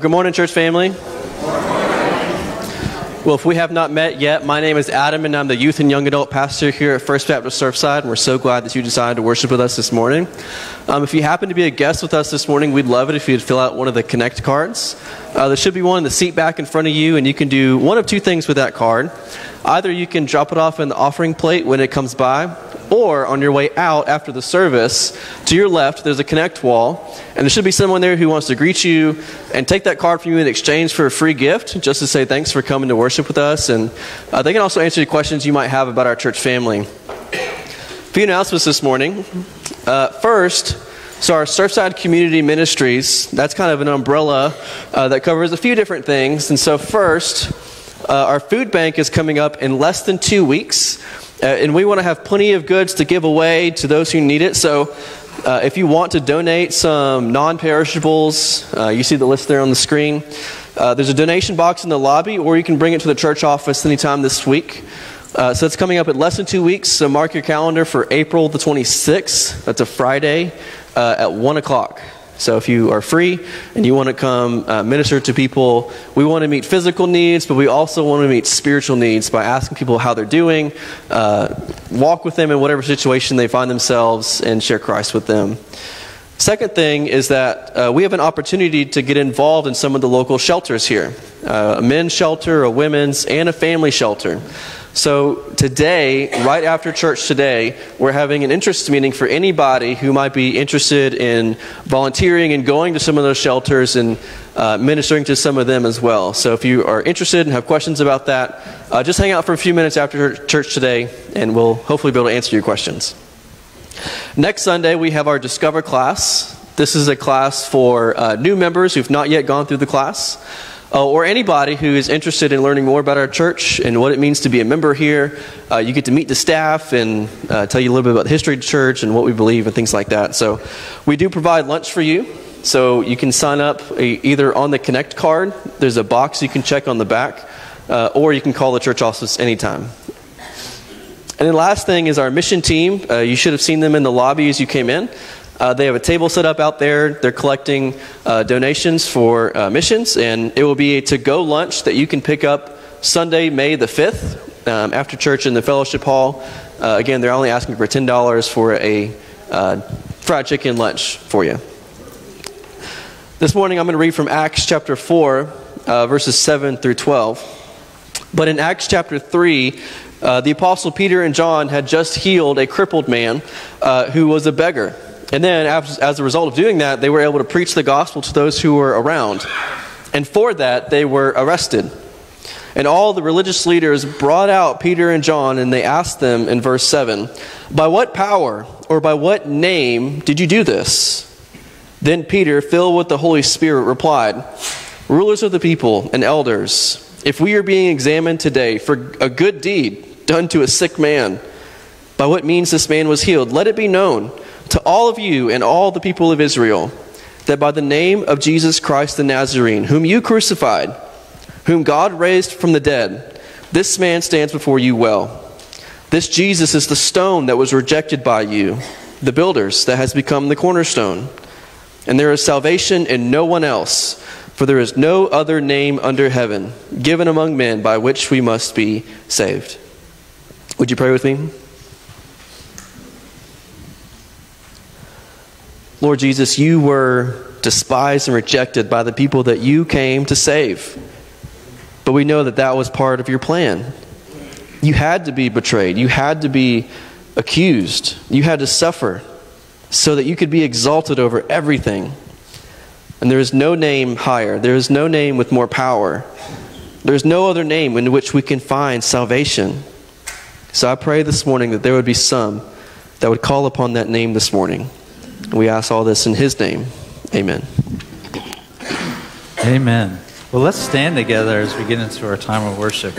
Well, good morning, church family. Well, if we have not met yet, my name is Adam, and I'm the youth and young adult pastor here at First Baptist Surfside. And we're so glad that you decided to worship with us this morning. Um, if you happen to be a guest with us this morning, we'd love it if you'd fill out one of the Connect cards. Uh, there should be one in the seat back in front of you, and you can do one of two things with that card. Either you can drop it off in the offering plate when it comes by, or on your way out after the service, to your left, there's a connect wall, and there should be someone there who wants to greet you and take that card from you in exchange for a free gift, just to say thanks for coming to worship with us. And uh, they can also answer any questions you might have about our church family. A few announcements this morning. Uh, first, so our Surfside Community Ministries, that's kind of an umbrella uh, that covers a few different things. And so first, uh, our food bank is coming up in less than two weeks. Uh, and we want to have plenty of goods to give away to those who need it. So uh, if you want to donate some non perishables, uh, you see the list there on the screen. Uh, there's a donation box in the lobby, or you can bring it to the church office anytime this week. Uh, so it's coming up in less than two weeks. So mark your calendar for April the 26th. That's a Friday uh, at 1 o'clock. So if you are free and you want to come uh, minister to people, we want to meet physical needs, but we also want to meet spiritual needs by asking people how they're doing, uh, walk with them in whatever situation they find themselves, and share Christ with them. Second thing is that uh, we have an opportunity to get involved in some of the local shelters here uh, a men's shelter, a women's, and a family shelter. So, today, right after church today, we're having an interest meeting for anybody who might be interested in volunteering and going to some of those shelters and uh, ministering to some of them as well. So, if you are interested and have questions about that, uh, just hang out for a few minutes after church today, and we'll hopefully be able to answer your questions. Next Sunday, we have our Discover class. This is a class for uh, new members who've not yet gone through the class uh, or anybody who is interested in learning more about our church and what it means to be a member here. Uh, you get to meet the staff and uh, tell you a little bit about the history of the church and what we believe and things like that. So, we do provide lunch for you. So, you can sign up either on the Connect card, there's a box you can check on the back, uh, or you can call the church office anytime. And then, last thing is our mission team. Uh, you should have seen them in the lobby as you came in. Uh, they have a table set up out there. They're collecting uh, donations for uh, missions, and it will be a to go lunch that you can pick up Sunday, May the 5th, um, after church in the fellowship hall. Uh, again, they're only asking for $10 for a uh, fried chicken lunch for you. This morning, I'm going to read from Acts chapter 4, uh, verses 7 through 12. But in Acts chapter 3, the Apostle Peter and John had just healed a crippled man who was a beggar. And then, as, as a result of doing that, they were able to preach the gospel to those who were around. And for that, they were arrested. And all the religious leaders brought out Peter and John, and they asked them in verse 7 By what power or by what name did you do this? Then Peter, filled with the Holy Spirit, replied, Rulers of the people and elders, if we are being examined today for a good deed done to a sick man, by what means this man was healed, let it be known to all of you and all the people of Israel that by the name of Jesus Christ the Nazarene, whom you crucified, whom God raised from the dead, this man stands before you well. This Jesus is the stone that was rejected by you, the builders, that has become the cornerstone. And there is salvation in no one else, for there is no other name under heaven given among men by which we must be saved. Would you pray with me? Lord Jesus, you were despised and rejected by the people that you came to save. But we know that that was part of your plan. You had to be betrayed, you had to be accused, you had to suffer so that you could be exalted over everything. And there is no name higher, there is no name with more power. There is no other name in which we can find salvation. So I pray this morning that there would be some that would call upon that name this morning. We ask all this in His name. Amen. Amen. Well, let's stand together as we get into our time of worship.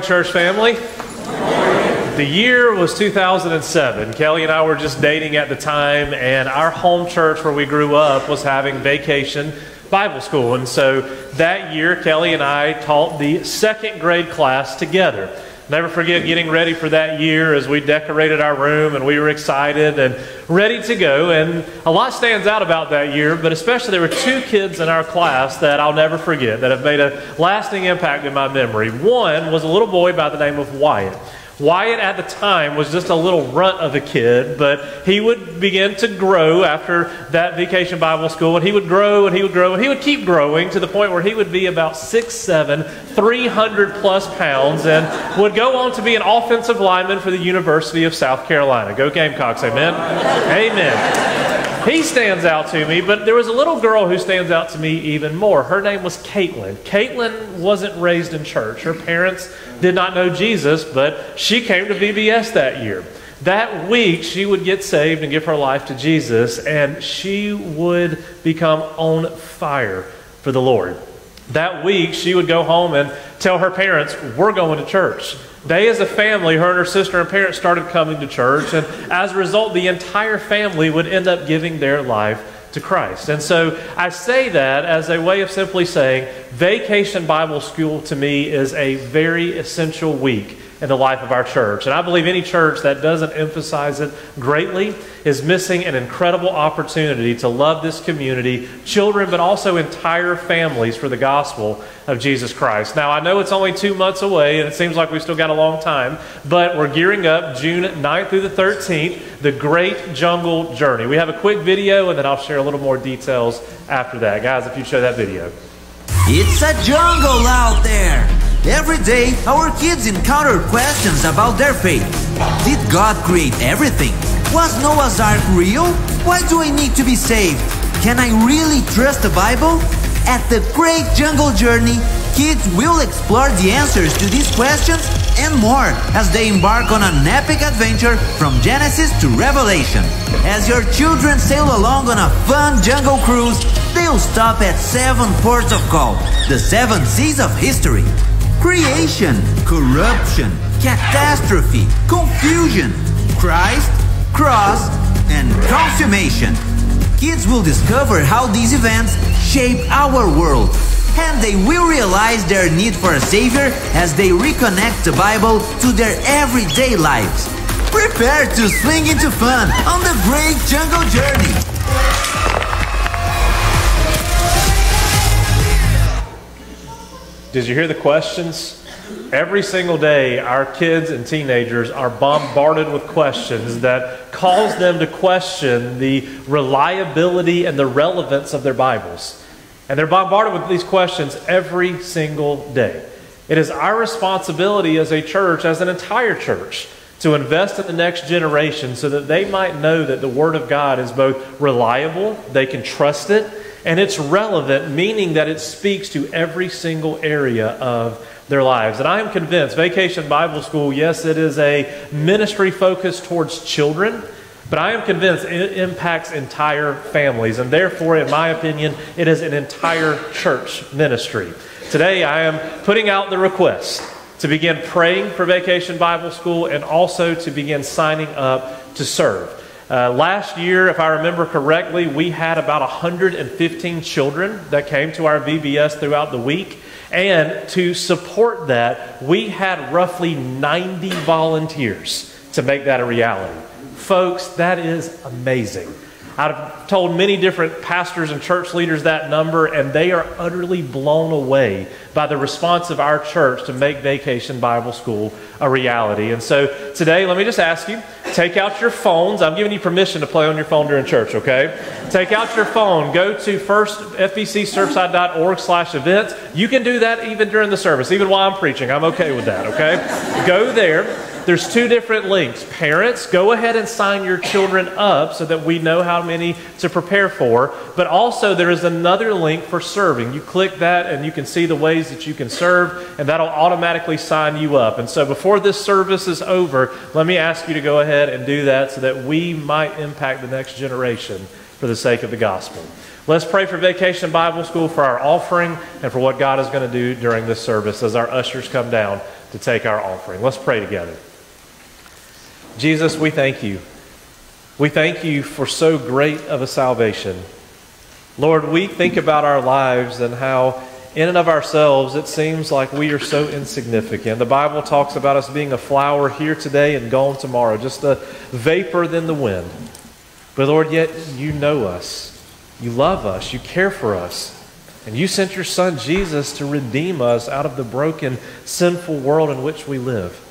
Morning, church family. The year was 2007. Kelly and I were just dating at the time, and our home church where we grew up was having vacation Bible school. And so that year, Kelly and I taught the second grade class together. Never forget getting ready for that year as we decorated our room and we were excited and ready to go. And a lot stands out about that year, but especially there were two kids in our class that I'll never forget that have made a lasting impact in my memory. One was a little boy by the name of Wyatt. Wyatt at the time was just a little runt of a kid, but he would begin to grow after that vacation Bible school, and he would grow and he would grow and he would keep growing to the point where he would be about six, seven, 300 plus pounds, and would go on to be an offensive lineman for the University of South Carolina. Go Gamecocks, amen? Amen. He stands out to me, but there was a little girl who stands out to me even more. Her name was Caitlin. Caitlin wasn't raised in church. Her parents did not know Jesus, but she came to VBS that year. That week, she would get saved and give her life to Jesus, and she would become on fire for the Lord. That week, she would go home and tell her parents, We're going to church. They, as a family, her and her sister and parents started coming to church, and as a result, the entire family would end up giving their life to Christ. And so I say that as a way of simply saying Vacation Bible School to me is a very essential week in the life of our church. And I believe any church that doesn't emphasize it greatly is missing an incredible opportunity to love this community, children, but also entire families for the gospel of Jesus Christ. Now, I know it's only two months away, and it seems like we've still got a long time, but we're gearing up June 9th through the 13th, the Great Jungle Journey. We have a quick video, and then I'll share a little more details after that. Guys, if you show that video. It's a jungle out there. Every day, our kids encounter questions about their faith. Did God create everything? Was Noah's Ark real? Why do I need to be saved? Can I really trust the Bible? At the Great Jungle Journey, kids will explore the answers to these questions and more as they embark on an epic adventure from Genesis to Revelation. As your children sail along on a fun jungle cruise, they'll stop at seven ports of call, the seven seas of history. Creation, corruption, catastrophe, confusion, Christ, cross, and consummation. Kids will discover how these events shape our world, and they will realize their need for a savior as they reconnect the Bible to their everyday lives. Prepare to swing into fun on the Great Jungle Journey. Did you hear the questions? Every single day, our kids and teenagers are bombarded with questions that cause them to question the reliability and the relevance of their Bibles. And they're bombarded with these questions every single day. It is our responsibility as a church, as an entire church, to invest in the next generation so that they might know that the Word of God is both reliable, they can trust it, and it's relevant, meaning that it speaks to every single area of their lives. And I am convinced Vacation Bible School, yes, it is a ministry focused towards children. But I am convinced it impacts entire families, and therefore, in my opinion, it is an entire church ministry. Today, I am putting out the request to begin praying for Vacation Bible School and also to begin signing up to serve. Uh, last year, if I remember correctly, we had about 115 children that came to our VBS throughout the week. And to support that, we had roughly 90 volunteers to make that a reality. Folks, that is amazing. I've told many different pastors and church leaders that number, and they are utterly blown away by the response of our church to make Vacation Bible School a reality. And so today, let me just ask you take out your phones. I'm giving you permission to play on your phone during church, okay? Take out your phone. Go to firstfbcsurfside.org slash events. You can do that even during the service, even while I'm preaching. I'm okay with that, okay? Go there. There's two different links. Parents, go ahead and sign your children up so that we know how many to prepare for. But also, there is another link for serving. You click that, and you can see the ways that you can serve, and that'll automatically sign you up. And so, before this service is over, let me ask you to go ahead and do that so that we might impact the next generation for the sake of the gospel. Let's pray for Vacation Bible School, for our offering, and for what God is going to do during this service as our ushers come down to take our offering. Let's pray together. Jesus, we thank you. We thank you for so great of a salvation. Lord, we think about our lives and how, in and of ourselves, it seems like we are so insignificant. The Bible talks about us being a flower here today and gone tomorrow, just a vapor than the wind. But Lord, yet you know us. You love us. You care for us. And you sent your Son, Jesus, to redeem us out of the broken, sinful world in which we live.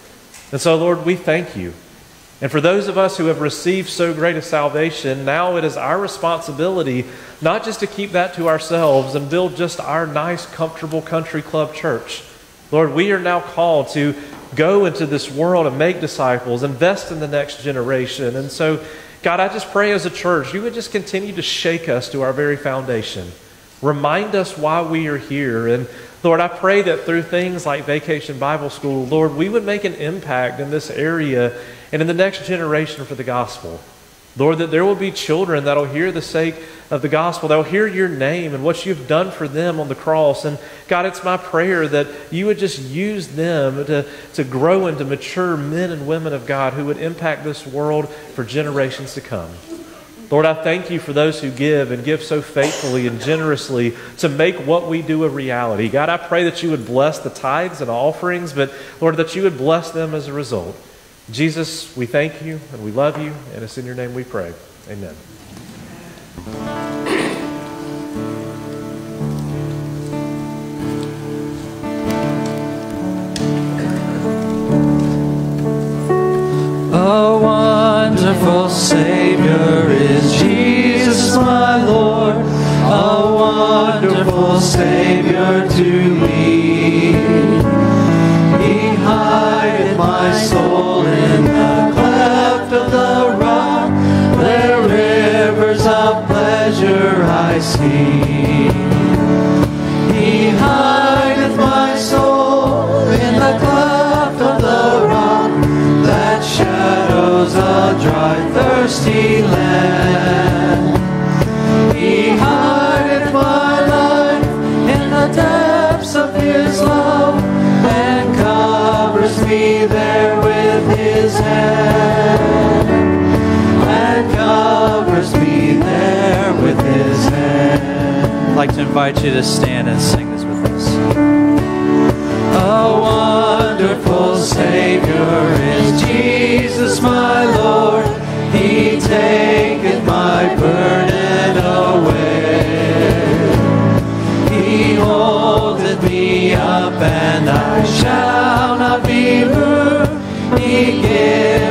And so, Lord, we thank you. And for those of us who have received so great a salvation, now it is our responsibility not just to keep that to ourselves and build just our nice, comfortable country club church. Lord, we are now called to go into this world and make disciples, invest in the next generation. And so, God, I just pray as a church, you would just continue to shake us to our very foundation. Remind us why we are here. And Lord, I pray that through things like Vacation Bible School, Lord, we would make an impact in this area and in the next generation for the gospel. Lord, that there will be children that'll hear the sake of the gospel. They'll hear your name and what you've done for them on the cross. And God, it's my prayer that you would just use them to, to grow into mature men and women of God who would impact this world for generations to come. Lord, I thank you for those who give and give so faithfully and generously to make what we do a reality. God, I pray that you would bless the tithes and offerings, but Lord, that you would bless them as a result. Jesus, we thank you and we love you, and it's in your name we pray. Amen. A wonderful Savior is Jesus, my Lord. A wonderful Savior to me. He hideth my soul cleft of the rock that shadows a dry, thirsty land. He hideth my life in the depths of His love and covers me there with His hand. And covers me there with His hand. I'd like to invite you to stand and sing this Savior is Jesus, my Lord. He taketh my burden away. He holdeth me up, and I shall not be moved. He giveth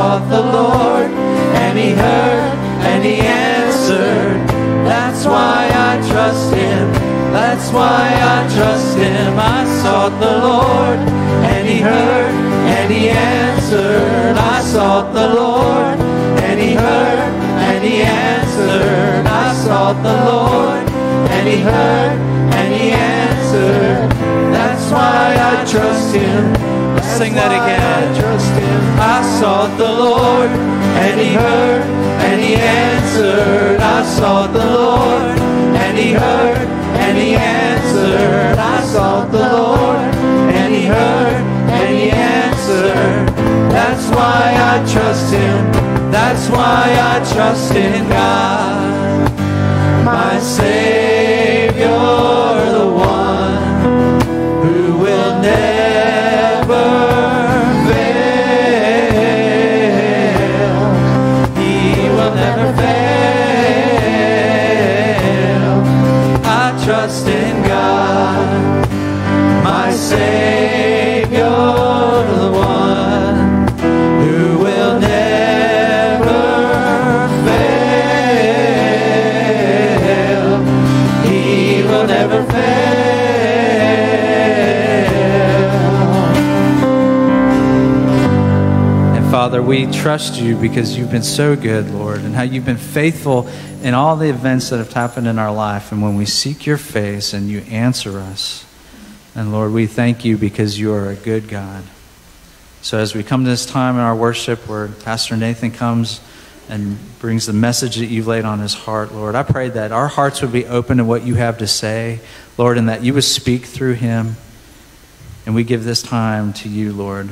sought the Lord, and he heard and he answered. That's why I trust him. That's why I trust him. I sought the Lord, and he heard and he answered. I sought the Lord, and he heard and he answered. I sought the Lord, and he heard and he answered. That's why I trust him. Sing that again. I, I sought the Lord, and He heard, and He answered. I sought the Lord, and He heard, and He answered. I sought the Lord, and He heard, and He answered. That's why I trust Him. That's why I trust in God, my Savior. Trust in God, my Savior, the one who will never fail. He will never fail. And Father, we trust you because you've been so good, Lord, and how you've been faithful in all the events that have happened in our life. And when we seek your face and you answer us, and Lord, we thank you because you are a good God. So as we come to this time in our worship where Pastor Nathan comes and brings the message that you've laid on his heart, Lord, I pray that our hearts would be open to what you have to say, Lord, and that you would speak through him. And we give this time to you, Lord.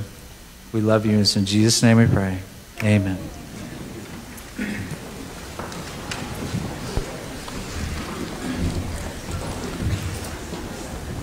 We love you. It's in Jesus' name we pray. Amen.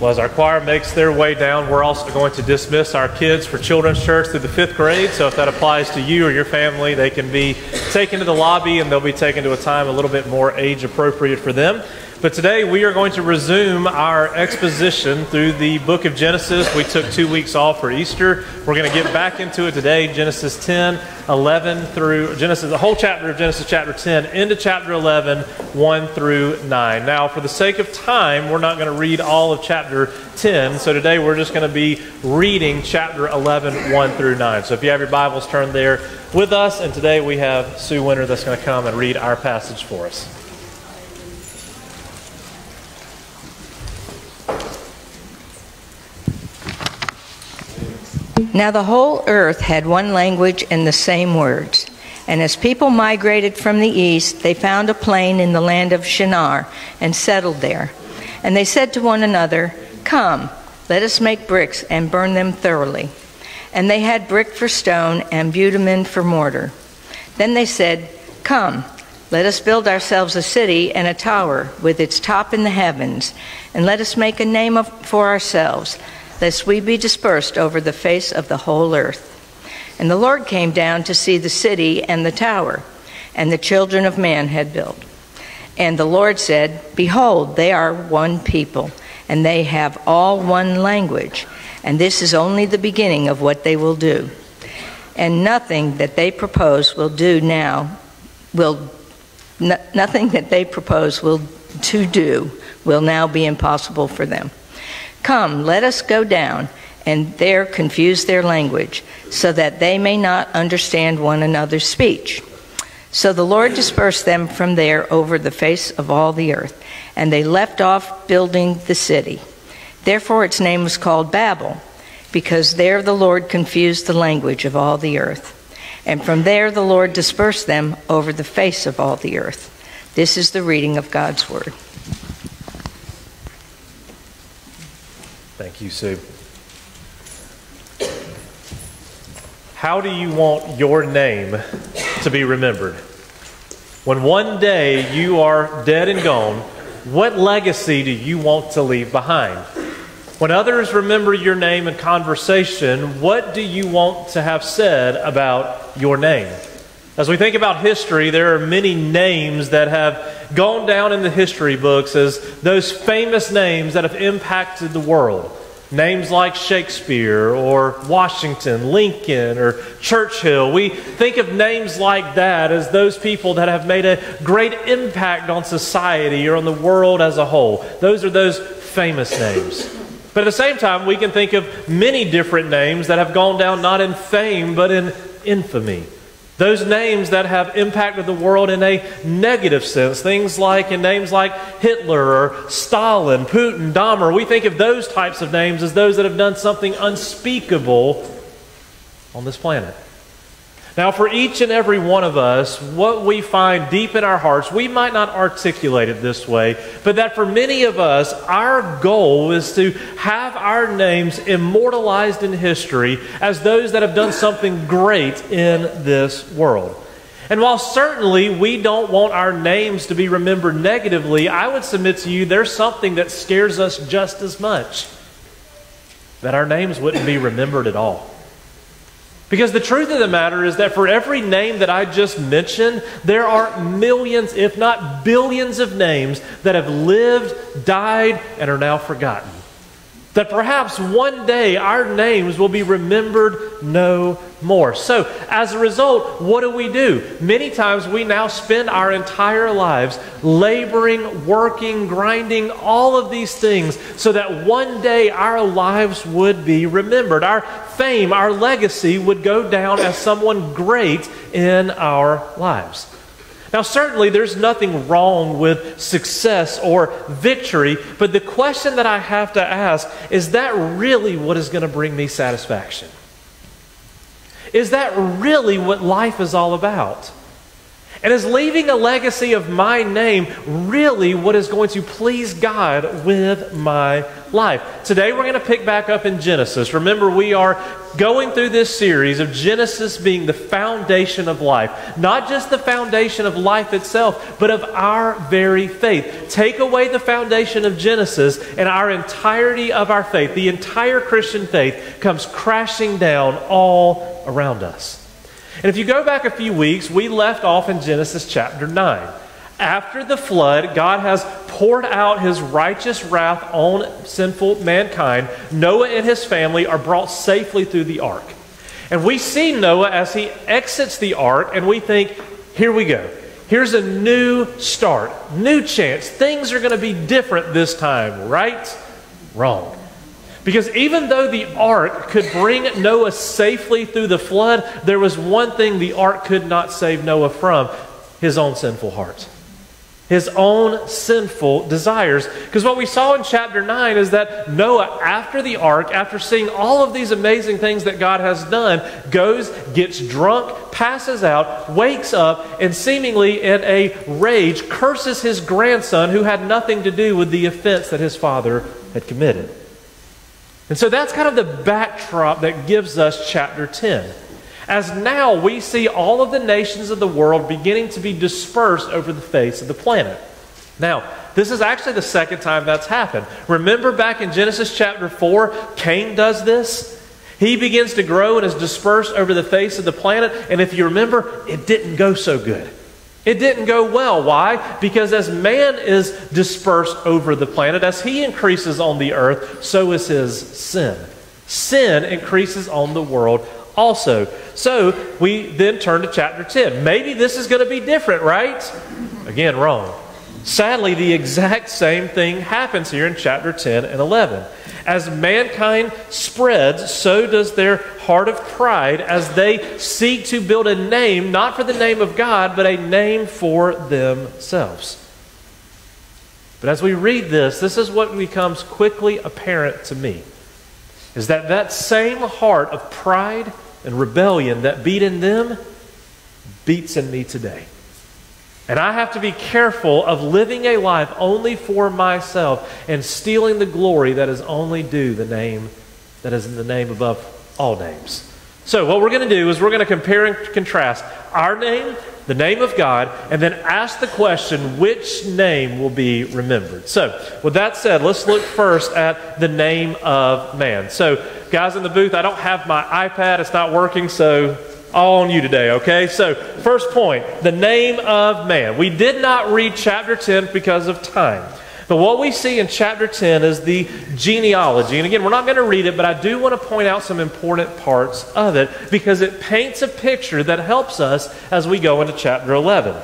Well, as our choir makes their way down, we're also going to dismiss our kids for Children's Church through the fifth grade. So if that applies to you or your family, they can be taken to the lobby and they'll be taken to a time a little bit more age appropriate for them. But today we are going to resume our exposition through the book of Genesis. We took two weeks off for Easter. We're going to get back into it today Genesis 10, 11 through Genesis, the whole chapter of Genesis chapter 10 into chapter 11, 1 through 9. Now, for the sake of time, we're not going to read all of chapter 10. So today we're just going to be reading chapter 11, 1 through 9. So if you have your Bibles, turn there with us. And today we have Sue Winter that's going to come and read our passage for us. Now the whole earth had one language and the same words. And as people migrated from the east, they found a plain in the land of Shinar and settled there. And they said to one another, Come, let us make bricks and burn them thoroughly. And they had brick for stone and bitumen for mortar. Then they said, Come, let us build ourselves a city and a tower with its top in the heavens, and let us make a name of, for ourselves, lest we be dispersed over the face of the whole earth. And the Lord came down to see the city and the tower, and the children of man had built. And the Lord said, Behold, they are one people, and they have all one language, and this is only the beginning of what they will do. And nothing that they propose will do now will no, nothing that they propose will to do will now be impossible for them. Come, let us go down and there confuse their language, so that they may not understand one another's speech. So the Lord dispersed them from there over the face of all the earth, and they left off building the city. Therefore its name was called Babel, because there the Lord confused the language of all the earth. And from there the Lord dispersed them over the face of all the earth. This is the reading of God's word. Thank you, Sue. How do you want your name to be remembered? When one day you are dead and gone, what legacy do you want to leave behind? When others remember your name in conversation, what do you want to have said about your name? As we think about history, there are many names that have gone down in the history books as those famous names that have impacted the world. Names like Shakespeare or Washington, Lincoln, or Churchill. We think of names like that as those people that have made a great impact on society or on the world as a whole. Those are those famous names. But at the same time, we can think of many different names that have gone down not in fame, but in infamy. Those names that have impacted the world in a negative sense, things like in names like Hitler or Stalin, Putin, Dahmer, we think of those types of names as those that have done something unspeakable on this planet. Now, for each and every one of us, what we find deep in our hearts, we might not articulate it this way, but that for many of us, our goal is to have our names immortalized in history as those that have done something great in this world. And while certainly we don't want our names to be remembered negatively, I would submit to you there's something that scares us just as much that our names wouldn't be remembered at all. Because the truth of the matter is that for every name that I just mentioned, there are millions, if not billions, of names that have lived, died, and are now forgotten. That perhaps one day our names will be remembered no more. So, as a result, what do we do? Many times we now spend our entire lives laboring, working, grinding, all of these things so that one day our lives would be remembered. Our fame, our legacy would go down as someone great in our lives. Now, certainly there's nothing wrong with success or victory, but the question that I have to ask is that really what is going to bring me satisfaction? Is that really what life is all about? And is leaving a legacy of my name really what is going to please God with my life? Today we're going to pick back up in Genesis. Remember, we are going through this series of Genesis being the foundation of life. Not just the foundation of life itself, but of our very faith. Take away the foundation of Genesis, and our entirety of our faith, the entire Christian faith, comes crashing down all around us. And if you go back a few weeks, we left off in Genesis chapter 9. After the flood, God has poured out his righteous wrath on sinful mankind. Noah and his family are brought safely through the ark. And we see Noah as he exits the ark, and we think, here we go. Here's a new start, new chance. Things are going to be different this time, right? Wrong. Because even though the ark could bring Noah safely through the flood, there was one thing the ark could not save Noah from his own sinful heart. His own sinful desires. Because what we saw in chapter 9 is that Noah, after the ark, after seeing all of these amazing things that God has done, goes, gets drunk, passes out, wakes up, and seemingly in a rage curses his grandson who had nothing to do with the offense that his father had committed. And so that's kind of the backdrop that gives us chapter 10. As now we see all of the nations of the world beginning to be dispersed over the face of the planet. Now, this is actually the second time that's happened. Remember back in Genesis chapter 4, Cain does this? He begins to grow and is dispersed over the face of the planet. And if you remember, it didn't go so good. It didn't go well. Why? Because as man is dispersed over the planet, as he increases on the earth, so is his sin. Sin increases on the world also. So we then turn to chapter 10. Maybe this is going to be different, right? Again, wrong. Sadly, the exact same thing happens here in chapter 10 and 11. As mankind spreads, so does their heart of pride as they seek to build a name, not for the name of God, but a name for themselves. But as we read this, this is what becomes quickly apparent to me is that that same heart of pride and rebellion that beat in them beats in me today. And I have to be careful of living a life only for myself and stealing the glory that is only due the name that is in the name above all names. So, what we're going to do is we're going to compare and contrast our name, the name of God, and then ask the question which name will be remembered. So, with that said, let's look first at the name of man. So, guys in the booth, I don't have my iPad, it's not working, so all on you today, okay? So, first point the name of man. We did not read chapter 10 because of time. But what we see in chapter 10 is the genealogy. And again, we're not going to read it, but I do want to point out some important parts of it because it paints a picture that helps us as we go into chapter 11.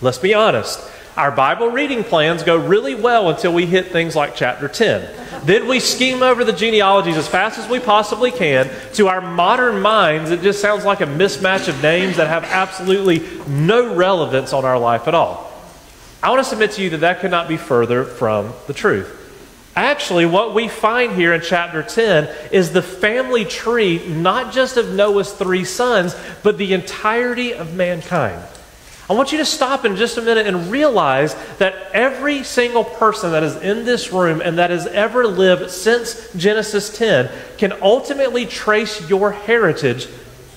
Let's be honest. Our Bible reading plans go really well until we hit things like chapter 10. Then we scheme over the genealogies as fast as we possibly can. To our modern minds, it just sounds like a mismatch of names that have absolutely no relevance on our life at all. I want to submit to you that that could not be further from the truth. Actually, what we find here in chapter 10 is the family tree, not just of Noah's three sons, but the entirety of mankind. I want you to stop in just a minute and realize that every single person that is in this room and that has ever lived since Genesis 10 can ultimately trace your heritage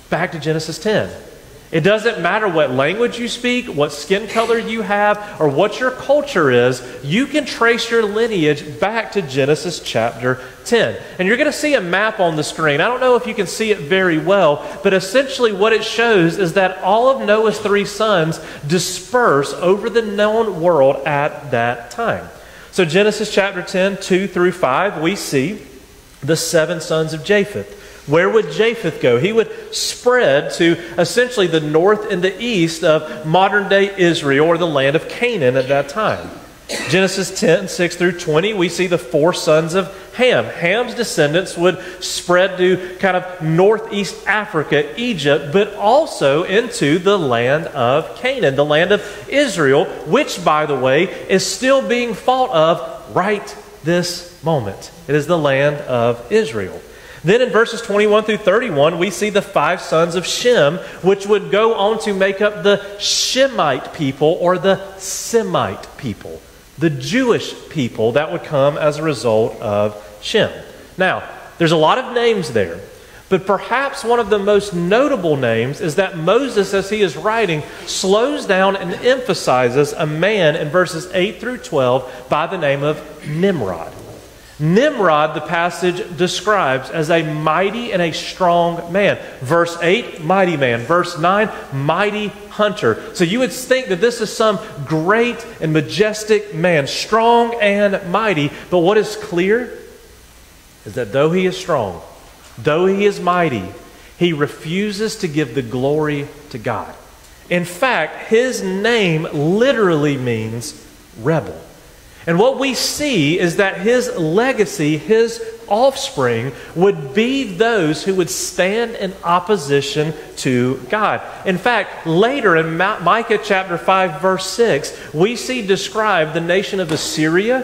back to Genesis 10. It doesn't matter what language you speak, what skin color you have, or what your culture is, you can trace your lineage back to Genesis chapter 10. And you're going to see a map on the screen. I don't know if you can see it very well, but essentially what it shows is that all of Noah's three sons disperse over the known world at that time. So, Genesis chapter 10, 2 through 5, we see the seven sons of Japheth. Where would Japheth go? He would spread to essentially the north and the east of modern day Israel or the land of Canaan at that time. Genesis 10, 6 through 20, we see the four sons of Ham. Ham's descendants would spread to kind of northeast Africa, Egypt, but also into the land of Canaan, the land of Israel, which, by the way, is still being fought of right this moment. It is the land of Israel. Then in verses 21 through 31, we see the five sons of Shem, which would go on to make up the Shemite people or the Semite people, the Jewish people that would come as a result of Shem. Now, there's a lot of names there, but perhaps one of the most notable names is that Moses, as he is writing, slows down and emphasizes a man in verses 8 through 12 by the name of Nimrod. Nimrod, the passage describes as a mighty and a strong man. Verse 8, mighty man. Verse 9, mighty hunter. So you would think that this is some great and majestic man, strong and mighty. But what is clear is that though he is strong, though he is mighty, he refuses to give the glory to God. In fact, his name literally means rebel. And what we see is that his legacy, his offspring, would be those who would stand in opposition to God. In fact, later in Micah chapter 5, verse 6, we see described the nation of Assyria,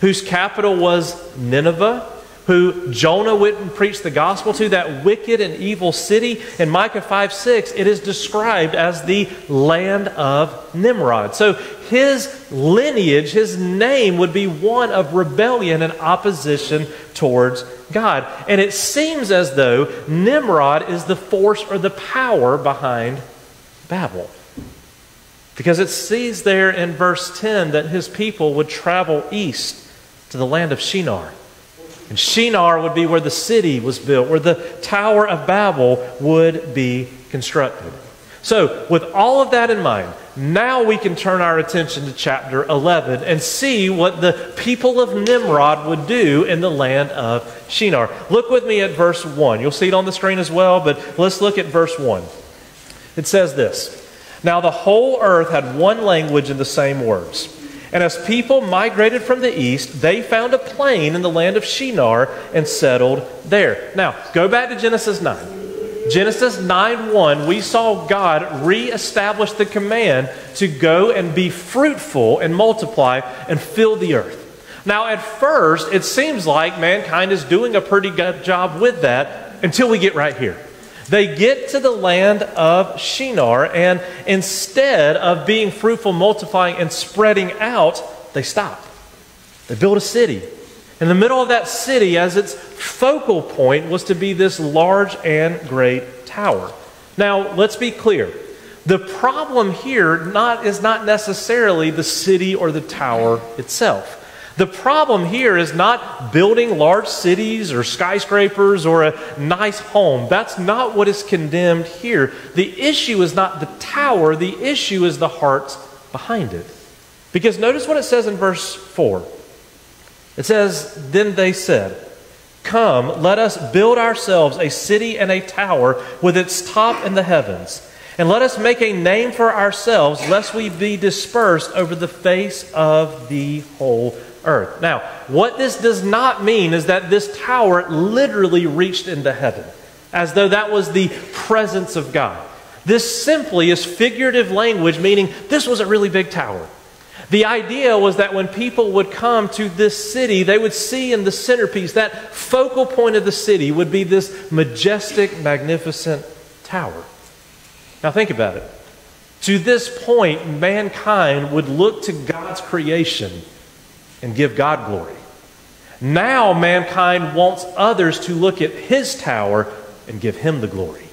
whose capital was Nineveh who Jonah went and preached the gospel to, that wicked and evil city. In Micah 5 6, it is described as the land of Nimrod. So his lineage, his name would be one of rebellion and opposition towards God. And it seems as though Nimrod is the force or the power behind Babel. Because it sees there in verse 10 that his people would travel east to the land of Shinar. And Shinar would be where the city was built, where the Tower of Babel would be constructed. So, with all of that in mind, now we can turn our attention to chapter 11 and see what the people of Nimrod would do in the land of Shinar. Look with me at verse 1. You'll see it on the screen as well, but let's look at verse 1. It says this Now the whole earth had one language and the same words. And as people migrated from the east, they found a plain in the land of Shinar and settled there. Now, go back to Genesis 9. Genesis 9 1, we saw God reestablish the command to go and be fruitful and multiply and fill the earth. Now, at first, it seems like mankind is doing a pretty good job with that until we get right here. They get to the land of Shinar, and instead of being fruitful, multiplying, and spreading out, they stop. They build a city. In the middle of that city, as its focal point, was to be this large and great tower. Now, let's be clear. The problem here not, is not necessarily the city or the tower itself. The problem here is not building large cities or skyscrapers or a nice home. That's not what is condemned here. The issue is not the tower, the issue is the hearts behind it. Because notice what it says in verse 4. It says, Then they said, Come, let us build ourselves a city and a tower with its top in the heavens. And let us make a name for ourselves, lest we be dispersed over the face of the whole earth. Now, what this does not mean is that this tower literally reached into heaven, as though that was the presence of God. This simply is figurative language, meaning this was a really big tower. The idea was that when people would come to this city, they would see in the centerpiece, that focal point of the city would be this majestic, magnificent tower. Now, think about it. To this point, mankind would look to God's creation and give God glory. Now mankind wants others to look at his tower and give him the glory.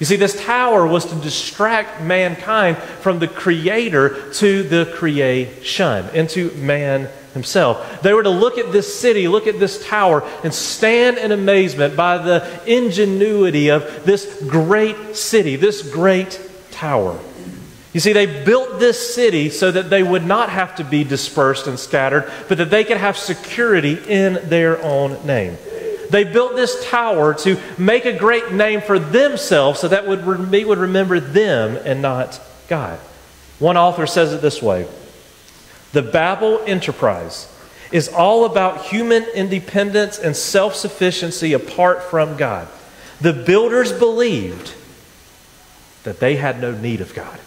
You see, this tower was to distract mankind from the creator to the creation, into man himself. They were to look at this city, look at this tower, and stand in amazement by the ingenuity of this great city, this great tower. You see, they built this city so that they would not have to be dispersed and scattered, but that they could have security in their own name. They built this tower to make a great name for themselves so that would, we would remember them and not God. One author says it this way The Babel enterprise is all about human independence and self sufficiency apart from God. The builders believed that they had no need of God.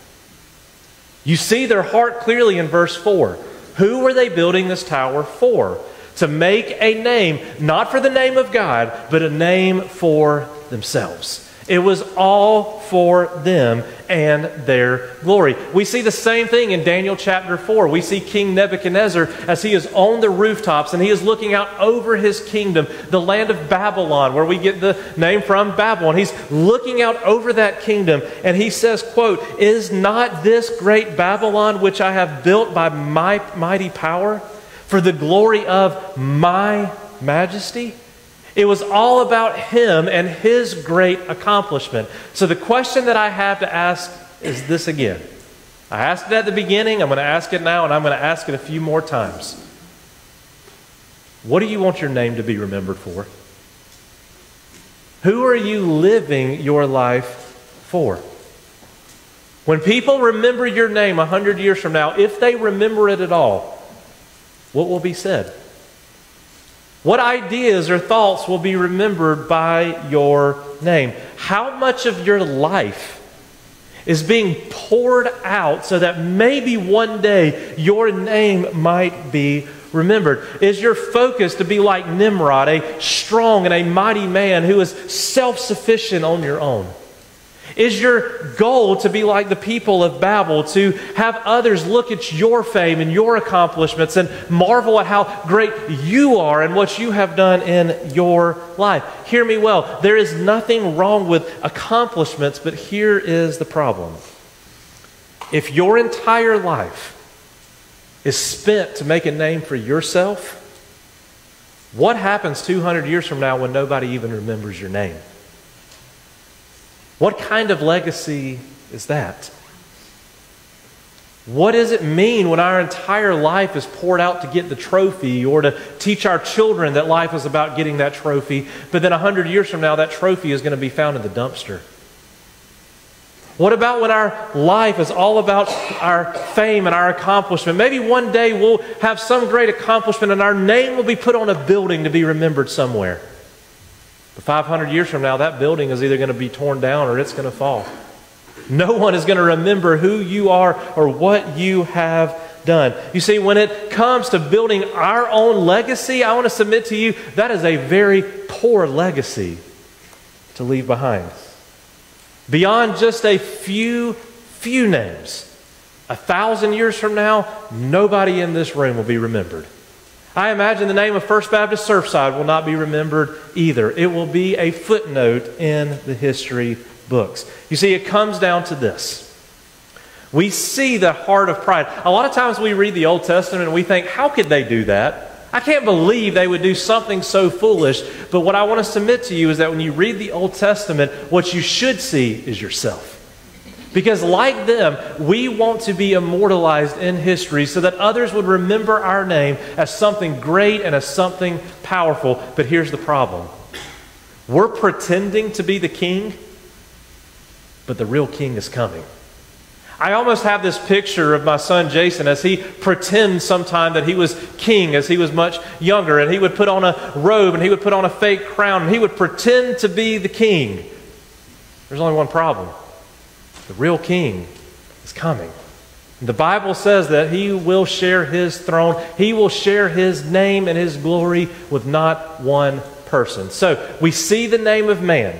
You see their heart clearly in verse 4. Who were they building this tower for? To make a name, not for the name of God, but a name for themselves. It was all for them and their glory. We see the same thing in Daniel chapter 4. We see King Nebuchadnezzar as he is on the rooftops and he is looking out over his kingdom, the land of Babylon, where we get the name from Babylon. He's looking out over that kingdom and he says, quote, Is not this great Babylon which I have built by my mighty power for the glory of my majesty? It was all about him and his great accomplishment. So the question that I have to ask is this again. I asked it at the beginning, I'm going to ask it now, and I'm going to ask it a few more times. What do you want your name to be remembered for? Who are you living your life for? When people remember your name a hundred years from now, if they remember it at all, what will be said? What ideas or thoughts will be remembered by your name? How much of your life is being poured out so that maybe one day your name might be remembered? Is your focus to be like Nimrod, a strong and a mighty man who is self sufficient on your own? Is your goal to be like the people of Babel, to have others look at your fame and your accomplishments and marvel at how great you are and what you have done in your life? Hear me well. There is nothing wrong with accomplishments, but here is the problem. If your entire life is spent to make a name for yourself, what happens 200 years from now when nobody even remembers your name? What kind of legacy is that? What does it mean when our entire life is poured out to get the trophy or to teach our children that life is about getting that trophy, but then 100 years from now, that trophy is going to be found in the dumpster? What about when our life is all about our fame and our accomplishment? Maybe one day we'll have some great accomplishment and our name will be put on a building to be remembered somewhere. But 500 years from now, that building is either going to be torn down or it's going to fall. No one is going to remember who you are or what you have done. You see, when it comes to building our own legacy, I want to submit to you that is a very poor legacy to leave behind. Beyond just a few, few names, a thousand years from now, nobody in this room will be remembered. I imagine the name of First Baptist Surfside will not be remembered either. It will be a footnote in the history books. You see, it comes down to this. We see the heart of pride. A lot of times we read the Old Testament and we think, how could they do that? I can't believe they would do something so foolish. But what I want to submit to you is that when you read the Old Testament, what you should see is yourself. Because, like them, we want to be immortalized in history so that others would remember our name as something great and as something powerful. But here's the problem we're pretending to be the king, but the real king is coming. I almost have this picture of my son Jason as he pretends sometime that he was king as he was much younger, and he would put on a robe and he would put on a fake crown and he would pretend to be the king. There's only one problem the real king is coming. The Bible says that he will share his throne, he will share his name and his glory with not one person. So we see the name of man.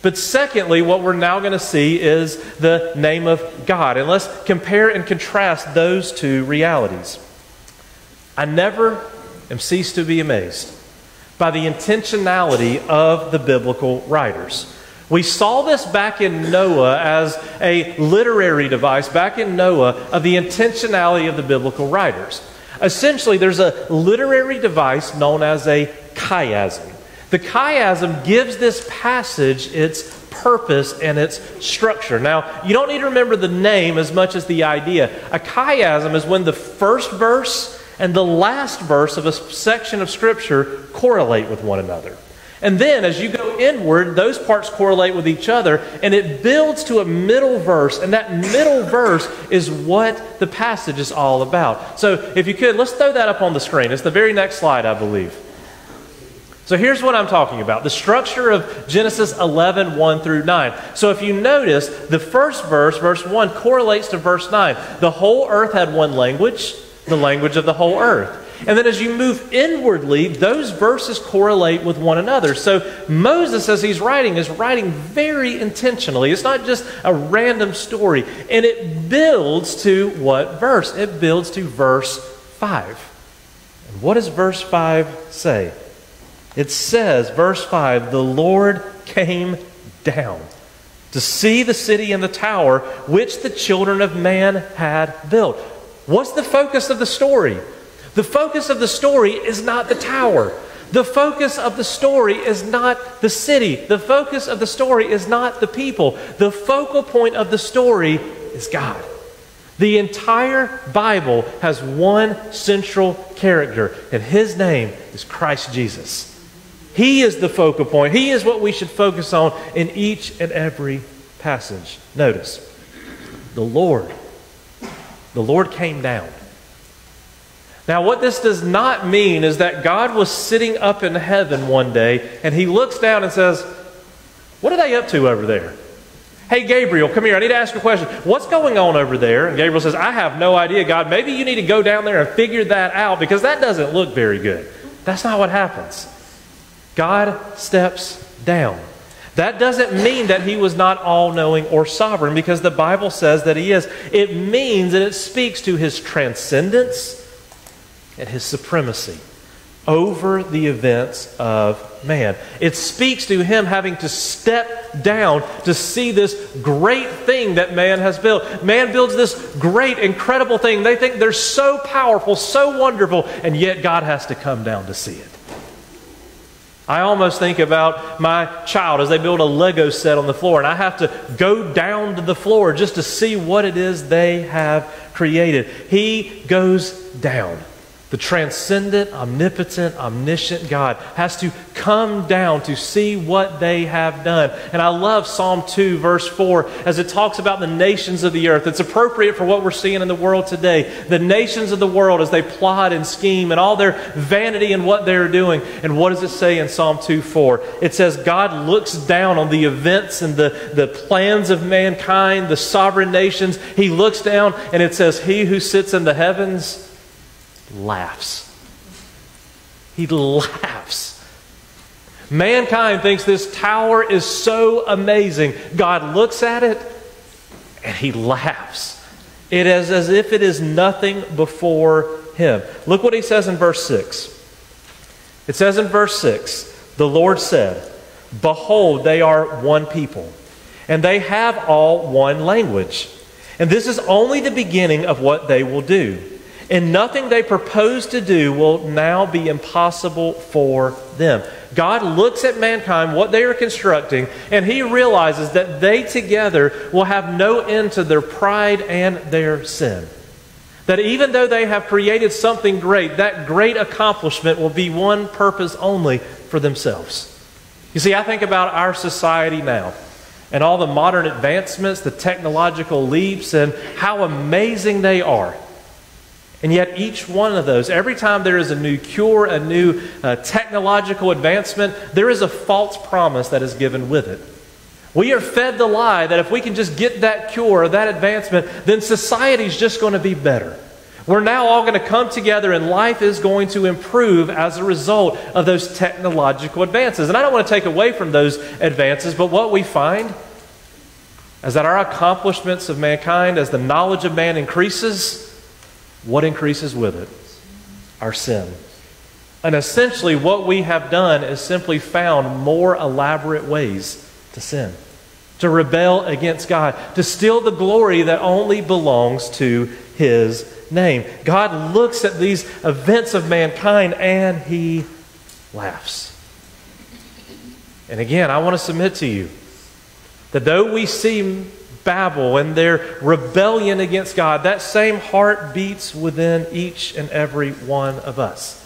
But secondly, what we're now going to see is the name of God. And let's compare and contrast those two realities. I never am ceased to be amazed by the intentionality of the biblical writers. We saw this back in Noah as a literary device, back in Noah, of the intentionality of the biblical writers. Essentially, there's a literary device known as a chiasm. The chiasm gives this passage its purpose and its structure. Now, you don't need to remember the name as much as the idea. A chiasm is when the first verse and the last verse of a section of Scripture correlate with one another. And then as you go inward, those parts correlate with each other, and it builds to a middle verse, and that middle verse is what the passage is all about. So if you could, let's throw that up on the screen. It's the very next slide, I believe. So here's what I'm talking about the structure of Genesis 11, 1 through 9. So if you notice, the first verse, verse 1, correlates to verse 9. The whole earth had one language, the language of the whole earth. And then as you move inwardly, those verses correlate with one another. So Moses, as he's writing, is writing very intentionally. It's not just a random story. And it builds to what verse? It builds to verse 5. And what does verse 5 say? It says, verse 5, the Lord came down to see the city and the tower which the children of man had built. What's the focus of the story? The focus of the story is not the tower. The focus of the story is not the city. The focus of the story is not the people. The focal point of the story is God. The entire Bible has one central character, and his name is Christ Jesus. He is the focal point. He is what we should focus on in each and every passage. Notice, the Lord, the Lord came down. Now, what this does not mean is that God was sitting up in heaven one day and he looks down and says, What are they up to over there? Hey, Gabriel, come here. I need to ask you a question. What's going on over there? And Gabriel says, I have no idea, God. Maybe you need to go down there and figure that out because that doesn't look very good. That's not what happens. God steps down. That doesn't mean that he was not all knowing or sovereign because the Bible says that he is. It means and it speaks to his transcendence and his supremacy over the events of man. It speaks to him having to step down to see this great thing that man has built. Man builds this great, incredible thing. They think they're so powerful, so wonderful, and yet God has to come down to see it. I almost think about my child as they build a Lego set on the floor, and I have to go down to the floor just to see what it is they have created. He goes down. The transcendent, omnipotent, omniscient God has to come down to see what they have done. And I love Psalm 2, verse 4, as it talks about the nations of the earth. It's appropriate for what we're seeing in the world today. The nations of the world as they plot and scheme and all their vanity and what they're doing. And what does it say in Psalm 2, 4? It says, God looks down on the events and the, the plans of mankind, the sovereign nations. He looks down and it says, He who sits in the heavens laughs. He laughs. Mankind thinks this tower is so amazing. God looks at it and he laughs. It is as if it is nothing before him. Look what he says in verse 6. It says in verse 6 The Lord said, Behold, they are one people, and they have all one language. And this is only the beginning of what they will do and nothing they propose to do will now be impossible for them. God looks at mankind, what they are constructing, and He realizes that they together will have no end to their pride and their sin. That even though they have created something great, that great accomplishment will be one purpose only for themselves. You see, I think about our society now and all the modern advancements, the technological leaps, and how amazing they are. And yet, each one of those, every time there is a new cure, a new uh, technological advancement, there is a false promise that is given with it. We are fed the lie that if we can just get that cure or that advancement, then society is just going to be better. We're now all going to come together and life is going to improve as a result of those technological advances. And I don't want to take away from those advances, but what we find is that our accomplishments of mankind, as the knowledge of man increases, what increases with it? Our sin. And essentially, what we have done is simply found more elaborate ways to sin, to rebel against God, to steal the glory that only belongs to His name. God looks at these events of mankind and He laughs. And again, I want to submit to you that though we see Babel and their rebellion against God, that same heart beats within each and every one of us.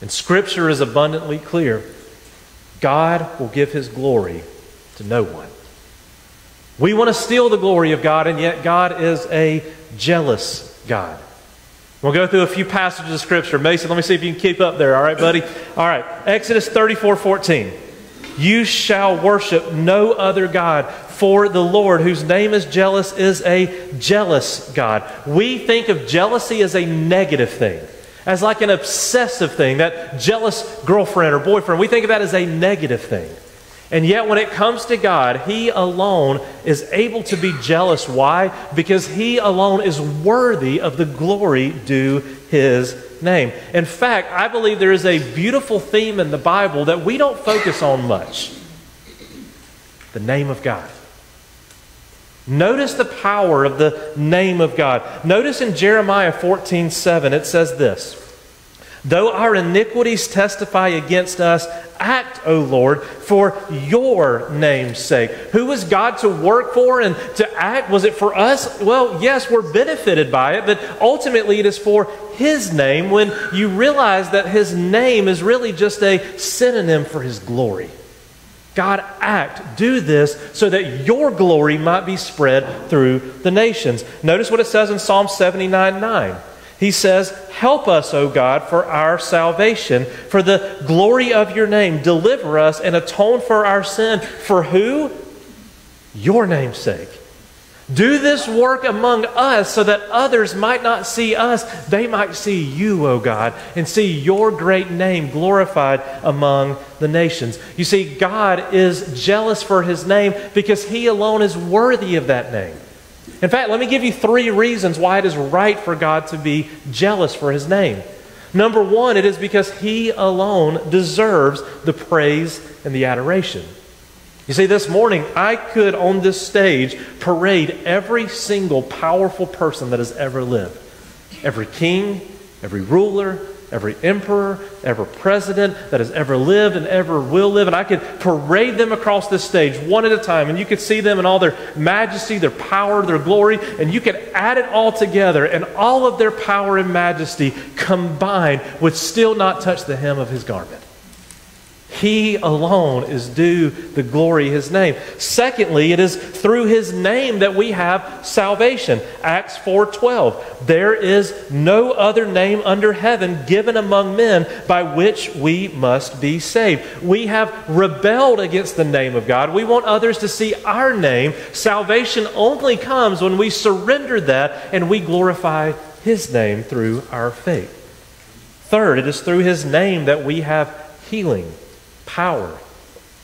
And Scripture is abundantly clear God will give His glory to no one. We want to steal the glory of God, and yet God is a jealous God. We'll go through a few passages of Scripture. Mason, let me see if you can keep up there. All right, buddy? All right. Exodus 34 14. You shall worship no other God, for the Lord, whose name is jealous, is a jealous God. We think of jealousy as a negative thing, as like an obsessive thing, that jealous girlfriend or boyfriend. We think of that as a negative thing. And yet, when it comes to God, He alone is able to be jealous. Why? Because He alone is worthy of the glory due His name. In fact, I believe there is a beautiful theme in the Bible that we don't focus on much the name of God. Notice the power of the name of God. Notice in Jeremiah 14 7, it says this Though our iniquities testify against us, act, O Lord, for your name's sake. Who was God to work for and to act? Was it for us? Well, yes, we're benefited by it, but ultimately it is for His name when you realize that His name is really just a synonym for His glory. God, act, do this so that your glory might be spread through the nations. Notice what it says in Psalm 79 9. He says, Help us, O God, for our salvation, for the glory of your name. Deliver us and atone for our sin. For who? Your name's sake. Do this work among us so that others might not see us. They might see you, O God, and see your great name glorified among the nations. You see, God is jealous for his name because he alone is worthy of that name. In fact, let me give you three reasons why it is right for God to be jealous for his name. Number one, it is because he alone deserves the praise and the adoration. You see, this morning, I could on this stage parade every single powerful person that has ever lived. Every king, every ruler, every emperor, every president that has ever lived and ever will live. And I could parade them across this stage one at a time, and you could see them in all their majesty, their power, their glory, and you could add it all together, and all of their power and majesty combined would still not touch the hem of his garment. He alone is due the glory his name. Secondly, it is through his name that we have salvation. Acts 4:12. There is no other name under heaven given among men by which we must be saved. We have rebelled against the name of God. We want others to see our name. Salvation only comes when we surrender that and we glorify his name through our faith. Third, it is through his name that we have healing power,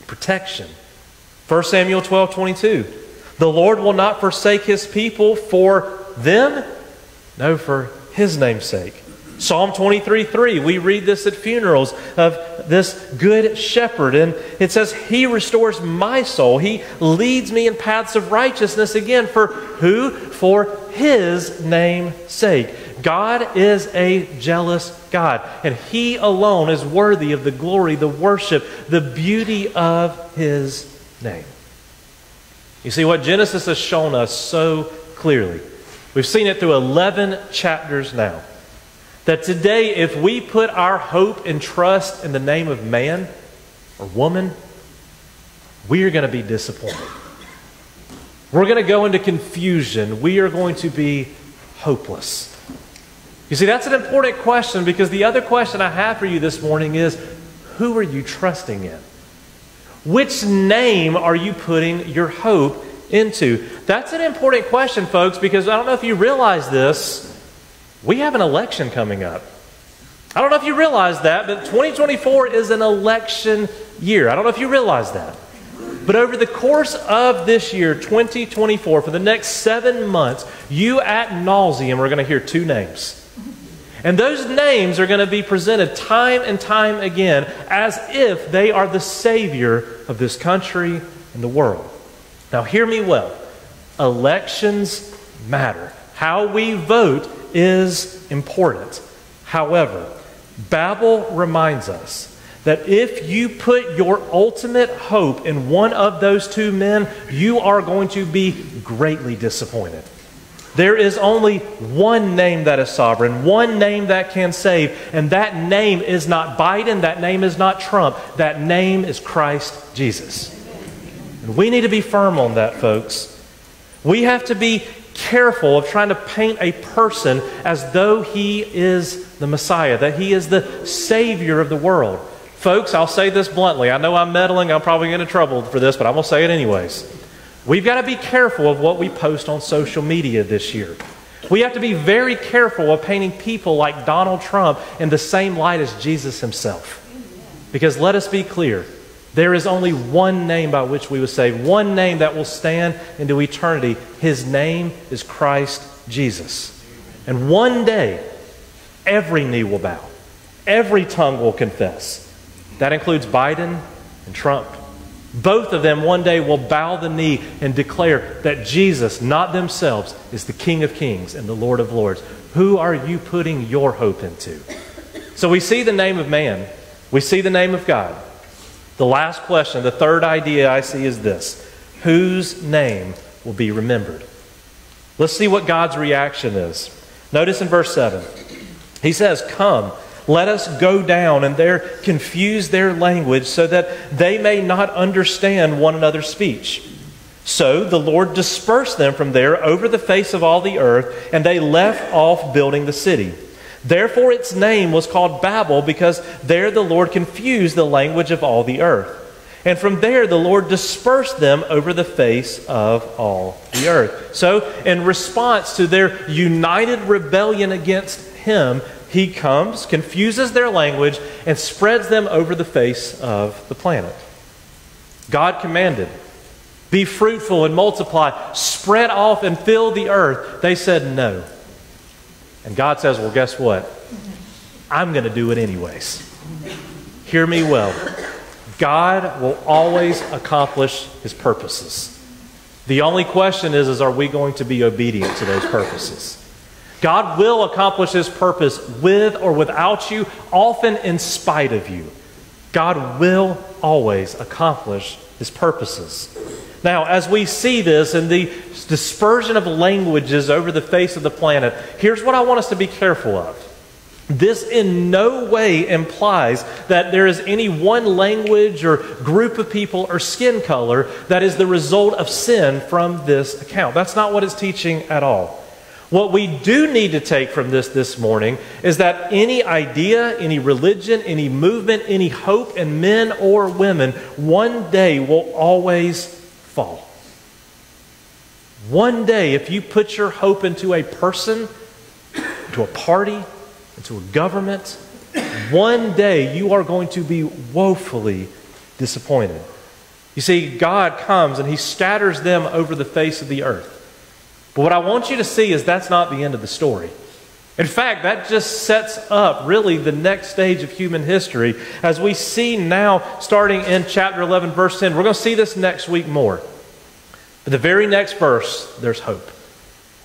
protection. 1 Samuel 12 22. The Lord will not forsake his people for them, no, for his name's sake. Psalm 23 3, we read this at funerals of this good shepherd, and it says, He restores my soul. He leads me in paths of righteousness again. For who? For His name's sake. God is a jealous God, and He alone is worthy of the glory, the worship, the beauty of His name. You see, what Genesis has shown us so clearly, we've seen it through 11 chapters now that today, if we put our hope and trust in the name of man or woman, we are going to be disappointed. We're going to go into confusion. We are going to be hopeless. You see, that's an important question because the other question I have for you this morning is who are you trusting in? Which name are you putting your hope into? That's an important question, folks, because I don't know if you realize this. We have an election coming up. I don't know if you realize that, but 2024 is an election year. I don't know if you realize that. But over the course of this year, 2024, for the next seven months, you ad nauseam are going to hear two names. And those names are going to be presented time and time again as if they are the Savior of this country and the world. Now, hear me well. Elections matter. How we vote is important. However, Babel reminds us that if you put your ultimate hope in one of those two men, you are going to be greatly disappointed. There is only one name that is sovereign, one name that can save, and that name is not Biden, that name is not Trump, that name is Christ Jesus. And we need to be firm on that, folks. We have to be careful of trying to paint a person as though he is the Messiah, that he is the Savior of the world. Folks, I'll say this bluntly. I know I'm meddling, I'm probably into trouble for this, but I'm going to say it anyways. We've got to be careful of what we post on social media this year. We have to be very careful of painting people like Donald Trump in the same light as Jesus himself. Because let us be clear there is only one name by which we will save, one name that will stand into eternity. His name is Christ Jesus. And one day, every knee will bow, every tongue will confess. That includes Biden and Trump. Both of them one day will bow the knee and declare that Jesus, not themselves, is the King of Kings and the Lord of Lords. Who are you putting your hope into? So we see the name of man, we see the name of God. The last question, the third idea I see is this Whose name will be remembered? Let's see what God's reaction is. Notice in verse 7, he says, Come, let us go down and there confuse their language so that they may not understand one another's speech. So the Lord dispersed them from there over the face of all the earth, and they left off building the city. Therefore, its name was called Babel, because there the Lord confused the language of all the earth. And from there, the Lord dispersed them over the face of all the earth. So, in response to their united rebellion against Him, He comes, confuses their language, and spreads them over the face of the planet. God commanded, Be fruitful and multiply, spread off and fill the earth. They said no. And God says, Well, guess what? I'm going to do it anyways. Hear me well. God will always accomplish his purposes. The only question is, is are we going to be obedient to those purposes? God will accomplish his purpose with or without you, often in spite of you. God will always accomplish his purposes. Now, as we see this in the dispersion of languages over the face of the planet, here's what I want us to be careful of. This in no way implies that there is any one language or group of people or skin color that is the result of sin from this account. That's not what it's teaching at all. What we do need to take from this this morning is that any idea, any religion, any movement, any hope in men or women one day will always fall. One day, if you put your hope into a person, into a party, into a government, one day you are going to be woefully disappointed. You see, God comes and He scatters them over the face of the earth. But what I want you to see is that's not the end of the story. In fact, that just sets up really the next stage of human history as we see now, starting in chapter 11, verse 10. We're going to see this next week more. But the very next verse, there's hope.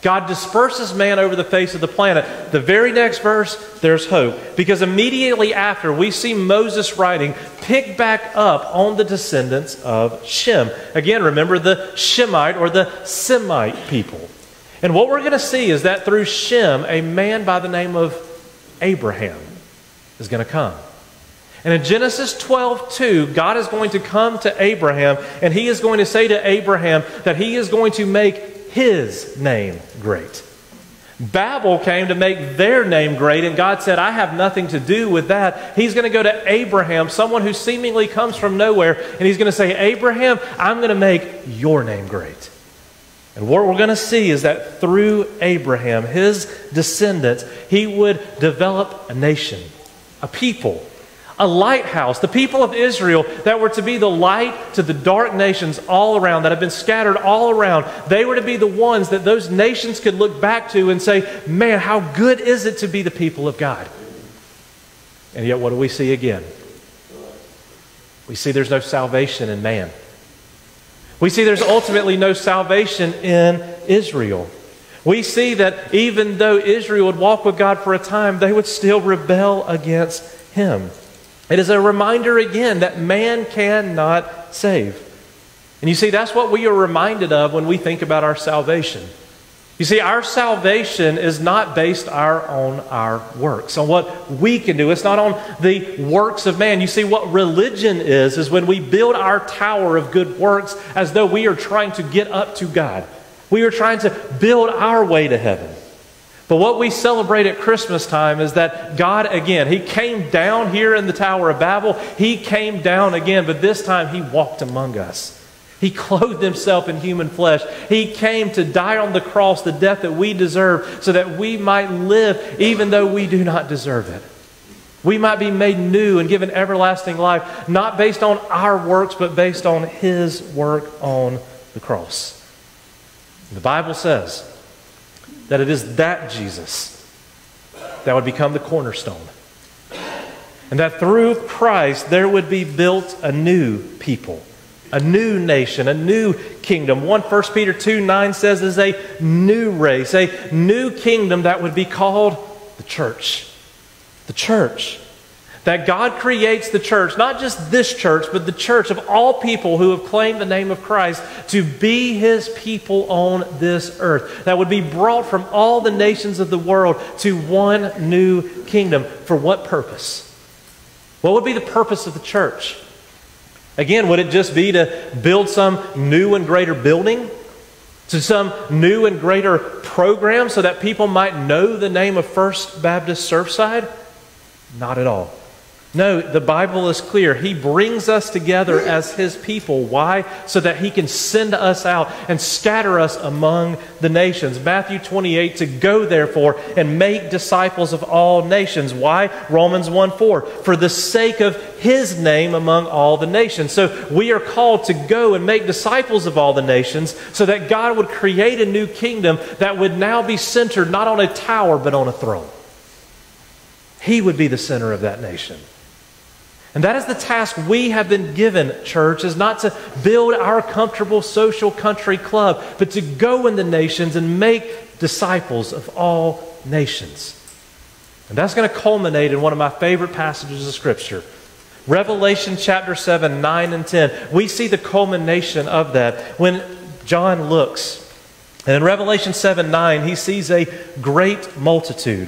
God disperses man over the face of the planet. The very next verse, there's hope. Because immediately after, we see Moses writing, pick back up on the descendants of Shem. Again, remember the Shemite or the Semite people. And what we're going to see is that through Shem, a man by the name of Abraham is going to come. And in Genesis 12, 2, God is going to come to Abraham and he is going to say to Abraham that he is going to make his name great. Babel came to make their name great, and God said, I have nothing to do with that. He's going to go to Abraham, someone who seemingly comes from nowhere, and he's going to say, Abraham, I'm going to make your name great. And what we're going to see is that through Abraham, his descendants, he would develop a nation, a people, a lighthouse, the people of Israel that were to be the light to the dark nations all around, that have been scattered all around. They were to be the ones that those nations could look back to and say, Man, how good is it to be the people of God? And yet, what do we see again? We see there's no salvation in man. We see there's ultimately no salvation in Israel. We see that even though Israel would walk with God for a time, they would still rebel against Him. It is a reminder again that man cannot save. And you see, that's what we are reminded of when we think about our salvation. You see, our salvation is not based our, on our works, on what we can do. It's not on the works of man. You see, what religion is, is when we build our tower of good works as though we are trying to get up to God. We are trying to build our way to heaven. But what we celebrate at Christmas time is that God, again, He came down here in the Tower of Babel. He came down again, but this time He walked among us. He clothed himself in human flesh. He came to die on the cross, the death that we deserve, so that we might live even though we do not deserve it. We might be made new and given everlasting life, not based on our works, but based on his work on the cross. The Bible says that it is that Jesus that would become the cornerstone. And that through Christ there would be built a new people a new nation, a new kingdom. 1 Peter 2 9 says is a new race, a new kingdom that would be called the church. The church. That God creates the church, not just this church, but the church of all people who have claimed the name of Christ to be his people on this earth. That would be brought from all the nations of the world to one new kingdom. For what purpose? What would be the purpose of the church? Again, would it just be to build some new and greater building? To some new and greater program so that people might know the name of First Baptist Surfside? Not at all. No, the Bible is clear. He brings us together as His people. Why? So that He can send us out and scatter us among the nations. Matthew 28 to go therefore and make disciples of all nations. Why? Romans 1 4. For the sake of His name among all the nations. So we are called to go and make disciples of all the nations so that God would create a new kingdom that would now be centered not on a tower but on a throne. He would be the center of that nation. And that is the task we have been given, church, is not to build our comfortable social country club, but to go in the nations and make disciples of all nations. And that's going to culminate in one of my favorite passages of Scripture. Revelation chapter 7, 9, and 10. We see the culmination of that when John looks. And in Revelation 7, 9, he sees a great multitude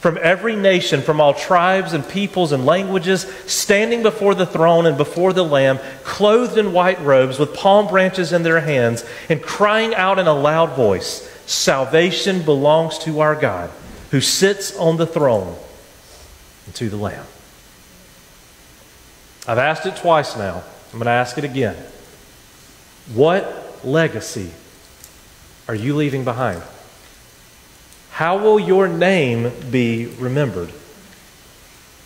from every nation, from all tribes and peoples and languages, standing before the throne and before the Lamb, clothed in white robes, with palm branches in their hands, and crying out in a loud voice Salvation belongs to our God, who sits on the throne, and to the Lamb. I've asked it twice now. I'm going to ask it again. What legacy are you leaving behind? How will your name be remembered?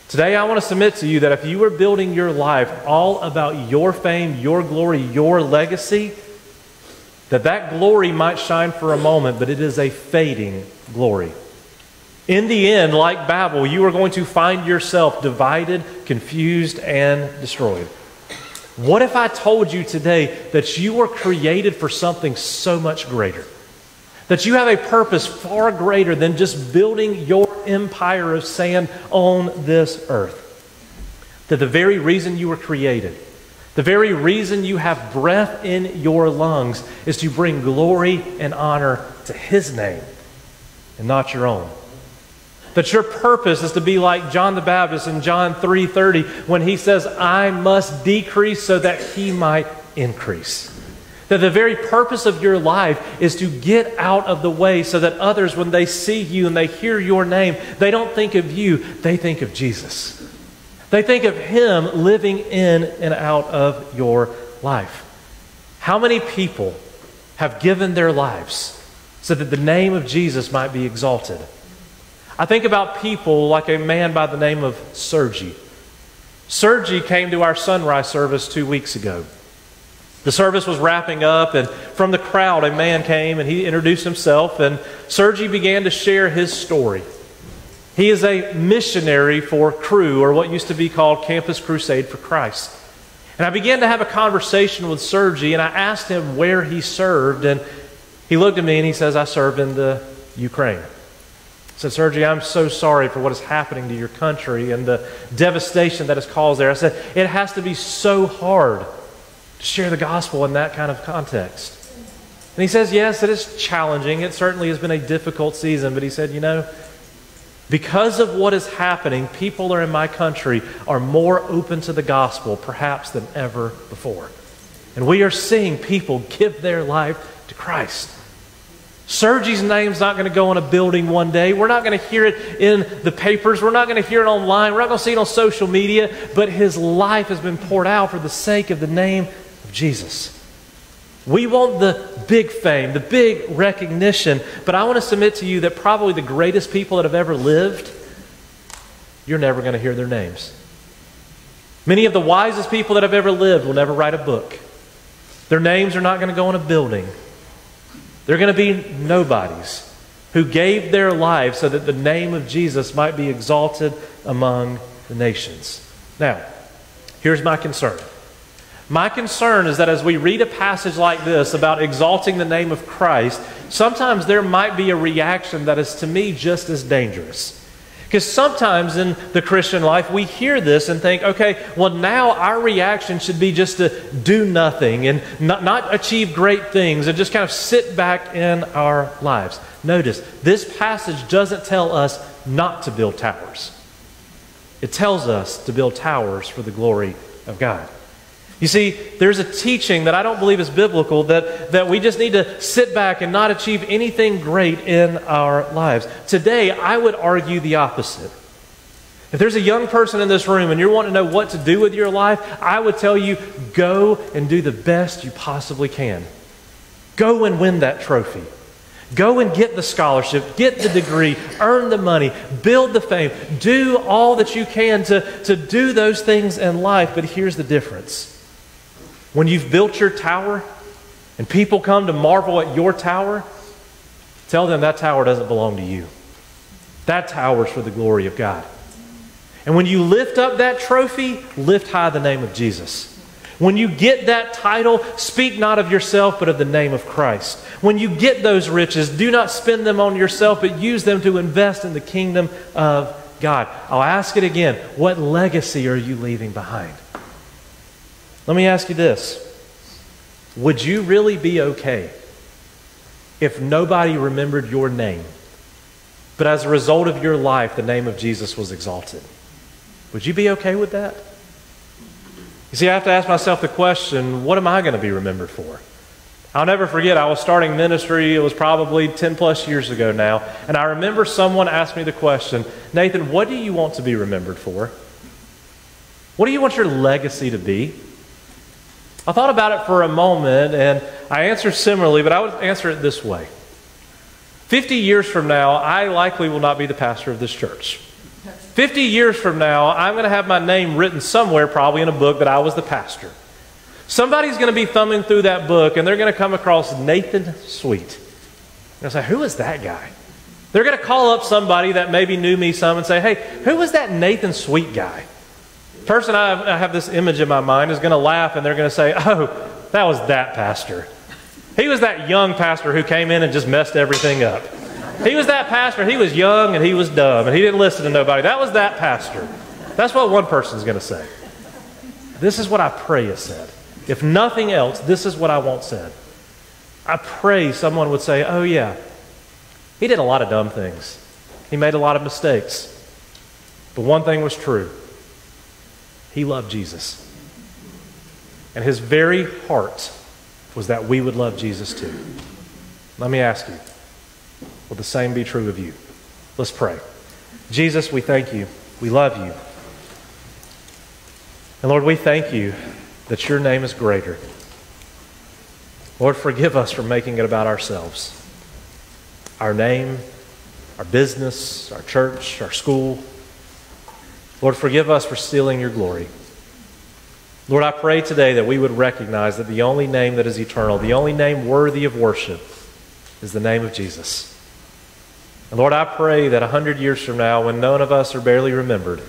Today, I want to submit to you that if you are building your life all about your fame, your glory, your legacy, that that glory might shine for a moment, but it is a fading glory. In the end, like Babel, you are going to find yourself divided, confused, and destroyed. What if I told you today that you were created for something so much greater? That you have a purpose far greater than just building your empire of sand on this earth. That the very reason you were created, the very reason you have breath in your lungs, is to bring glory and honor to His name and not your own. That your purpose is to be like John the Baptist in John 3:30 when he says, "I must decrease so that he might increase." That the very purpose of your life is to get out of the way so that others, when they see you and they hear your name, they don't think of you, they think of Jesus. They think of Him living in and out of your life. How many people have given their lives so that the name of Jesus might be exalted? I think about people like a man by the name of Sergi. Sergi came to our sunrise service two weeks ago. The service was wrapping up, and from the crowd, a man came and he introduced himself, and Sergi began to share his story. He is a missionary for Cru, or what used to be called Campus Crusade for Christ. And I began to have a conversation with Sergi, and I asked him where he served, and he looked at me and he says, I serve in the Ukraine. I said, Sergi, I'm so sorry for what is happening to your country and the devastation that is caused there. I said, it has to be so hard to share the gospel in that kind of context. And he says, Yes, it is challenging. It certainly has been a difficult season. But he said, You know, because of what is happening, people are in my country are more open to the gospel perhaps than ever before. And we are seeing people give their life to Christ. Sergi's name's not going to go on a building one day. We're not going to hear it in the papers. We're not going to hear it online. We're not going to see it on social media. But his life has been poured out for the sake of the name Jesus. We want the big fame, the big recognition, but I want to submit to you that probably the greatest people that have ever lived, you're never going to hear their names. Many of the wisest people that have ever lived will never write a book. Their names are not going to go in a building. They're going to be nobodies who gave their lives so that the name of Jesus might be exalted among the nations. Now, here's my concern. My concern is that as we read a passage like this about exalting the name of Christ, sometimes there might be a reaction that is to me just as dangerous. Because sometimes in the Christian life, we hear this and think, okay, well, now our reaction should be just to do nothing and not, not achieve great things and just kind of sit back in our lives. Notice, this passage doesn't tell us not to build towers, it tells us to build towers for the glory of God. You see, there's a teaching that I don't believe is biblical that, that we just need to sit back and not achieve anything great in our lives. Today, I would argue the opposite. If there's a young person in this room and you're wanting to know what to do with your life, I would tell you go and do the best you possibly can. Go and win that trophy. Go and get the scholarship, get the degree, earn the money, build the fame, do all that you can to, to do those things in life. But here's the difference when you've built your tower and people come to marvel at your tower, tell them that tower doesn't belong to you. That tower is for the glory of God. And when you lift up that trophy, lift high the name of Jesus. When you get that title, speak not of yourself, but of the name of Christ. When you get those riches, do not spend them on yourself, but use them to invest in the kingdom of God. I'll ask it again. What legacy are you leaving behind? Let me ask you this Would you really be okay if nobody remembered your name, but as a result of your life, the name of Jesus was exalted? Would you be okay with that? You see, I have to ask myself the question what am I going to be remembered for? I'll never forget, I was starting ministry, it was probably 10 plus years ago now, and I remember someone asked me the question Nathan, what do you want to be remembered for? What do you want your legacy to be? I thought about it for a moment and I answered similarly, but I would answer it this way 50 years from now, I likely will not be the pastor of this church. 50 years from now, I'm going to have my name written somewhere, probably in a book, that I was the pastor. Somebody's going to be thumbing through that book and they're going to come across Nathan Sweet. And I say, Who is that guy? They're going to call up somebody that maybe knew me some and say, Hey, who was that Nathan Sweet guy? Person I have, this image in my mind is going to laugh and they're going to say, Oh, that was that pastor. He was that young pastor who came in and just messed everything up. He was that pastor. He was young and he was dumb and he didn't listen to nobody. That was that pastor. That's what one person's going to say. This is what I pray is said. If nothing else, this is what I want said. I pray someone would say, Oh, yeah, he did a lot of dumb things. He made a lot of mistakes. But one thing was true he loved Jesus. And his very heart was that we would love Jesus too. Let me ask you will the same be true of you? Let's pray. Jesus, we thank you. We love you. And Lord, we thank you that your name is greater. Lord, forgive us for making it about ourselves. Our name, our business, our church, our school, Lord, forgive us for stealing your glory. Lord, I pray today that we would recognize that the only name that is eternal, the only name worthy of worship, is the name of Jesus. And Lord, I pray that a hundred years from now, when none of us are barely remembered,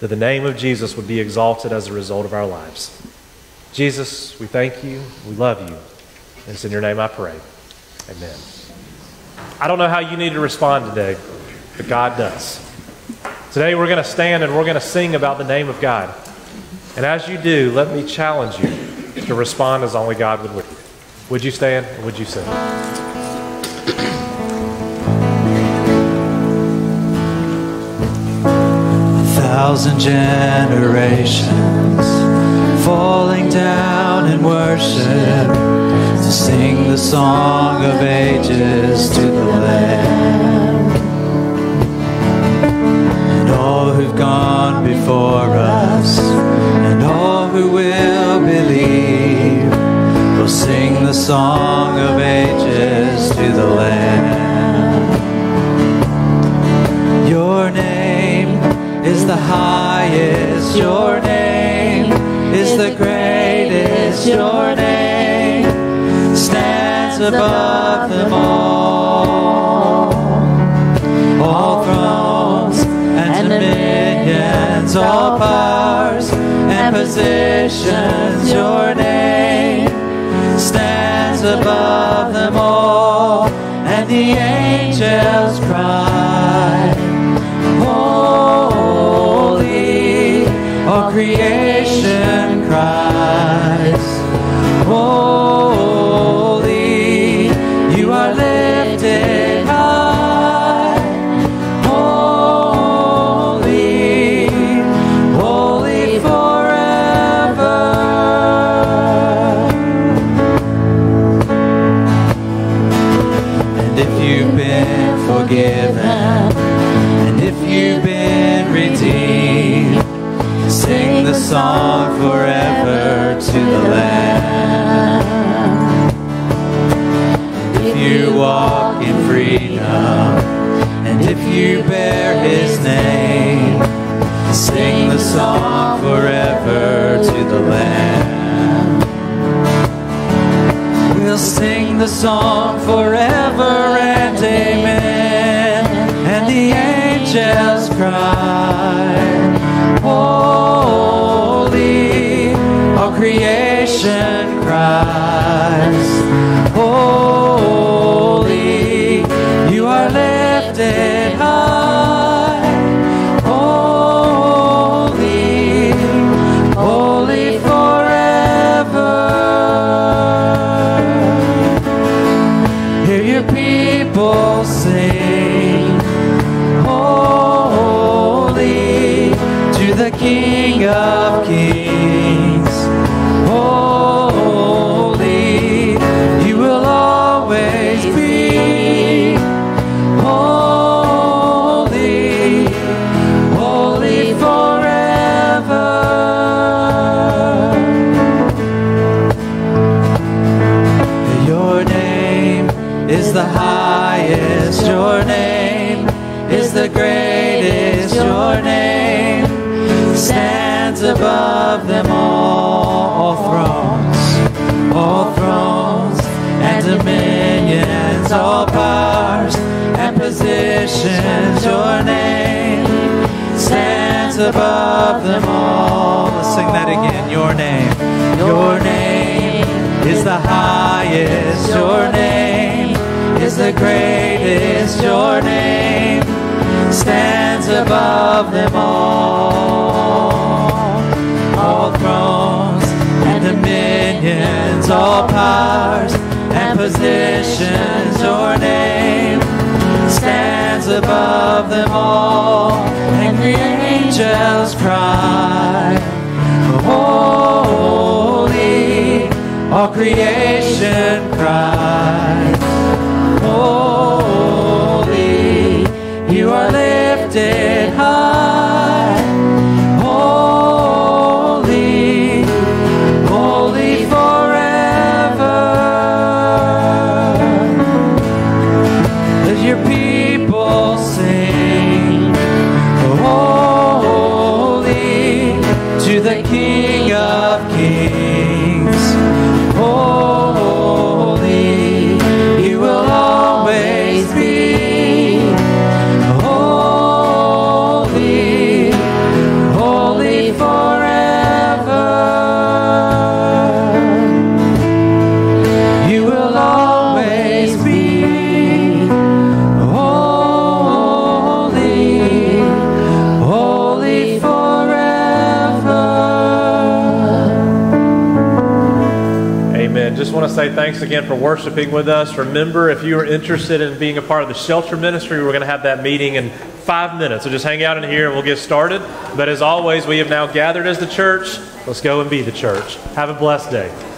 that the name of Jesus would be exalted as a result of our lives. Jesus, we thank you. We love you. And it's in your name I pray. Amen. I don't know how you need to respond today, but God does. Today we're going to stand and we're going to sing about the name of God. And as you do, let me challenge you to respond as only God would. Would you stand would you sing? A thousand generations falling down in worship to sing the song of ages to the Lamb. All who've gone before us, and all who will believe, will sing the song of ages to the Lamb. Your name is the highest, your name is the greatest, your name stands above them all. All all powers and positions, your name stands above them all. And the angels cry, Holy, all creation cries, song forever to the Lamb. If you walk in freedom, and if you bear His name, sing the song forever to the Lamb. We'll sing the song forever and amen. And the angels cry, all creation cries, Holy, say thanks again for worshiping with us. Remember, if you are interested in being a part of the shelter ministry, we're going to have that meeting in five minutes. So just hang out in here and we'll get started. But as always, we have now gathered as the church. Let's go and be the church. Have a blessed day.